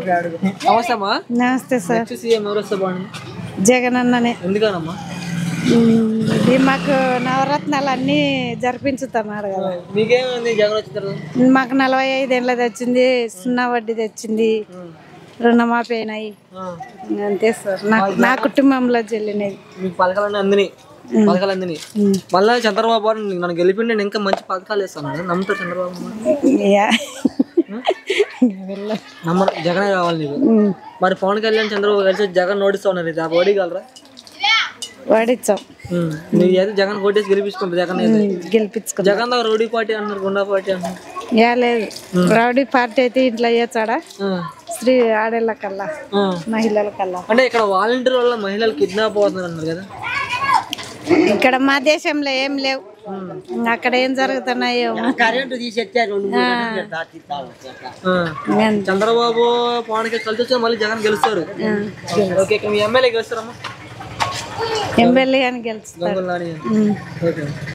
అమ్మా నమస్తే sir. CM ఎవరు వస్తే బాగుంది జగన్ అన్ననే. ఎందుకనమ్మా? ఇది మాకు నవరత్నాలు అన్నీ జరిపించుతున్నారు కదా. మీకేమైంది జగన్ వచ్చిన మాకు నలభై ఐదు ఏళ్ళ తెచ్చింది సున్నా వడ్డీ తెచ్చింది రుణమాఫీ అయినాయి. అంతే సార్. నా కుటుంబంలో చెల్లినది మీకు పథకాలన్నీ అందిని పథకాలు అందిని మళ్ళీ చంద్రబాబు గారు నన్ను గెలిపిండి ఇంకా మంచి పథకాలు ఇస్తాను నమ్ముతారు చంద్రబాబు. నమ్మరు. జగనే కావాలి నీకు. మరి పవన్ కళ్యాణ్ చంద్రబాబు కలిసి జగన్ ఓడిస్తా ఉన్నారు ఇది ఓడిగలరా మీరు అయితే జగన్ ఓటేసి గెలిపించుకుంటారు జగన్ అయితే. గెలిపించుకున్నాం జగన్ దగ్గర రౌడీ పార్టీ అన్నారు గుండా పార్టీ అన్నారు. యా లేదు. రౌడీ పార్టీ అయితే ఇంట్లో అయ్యొచ్చాడా ఆ, స్త్రీ ఆడేళ్ళ కల్లా. మహిళల కల్లా అంటే ఇక్కడ వాలంటీర్ వల్ల మహిళలు కిడ్నాప్ అవుతున్నారు అన్నారు కదా. ఇక్కడ మా దేశంలో ఏం లేవు. ఇంకా అక్కడ ఏం జరుగుతున్నాయో. ఆ. అంతే. చంద్రబాబు పవన్ కళ్యాణ్ కలిసి వచ్చి మళ్ళీ జగన్ గెలుస్తారు. ఓకే మీ ఎమ్మెల్యే గెలుస్తారమ్మా? ఎమ్మెల్యే అని గెలుస్తారు.